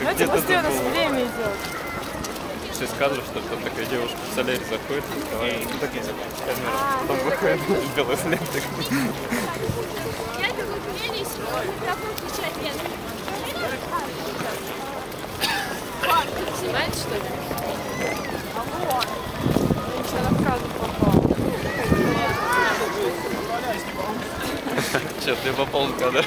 Знаете, Где-то быстрее у нас время идет. Шесть кадров, что там такая девушка в солярий заходит, разговаривает. Ну, так а, камера. там выходит белый след. Я бегу к и сегодня микрофон включать нет. Что ли? А Я на вкладу попал. Че, ты попал в кадр?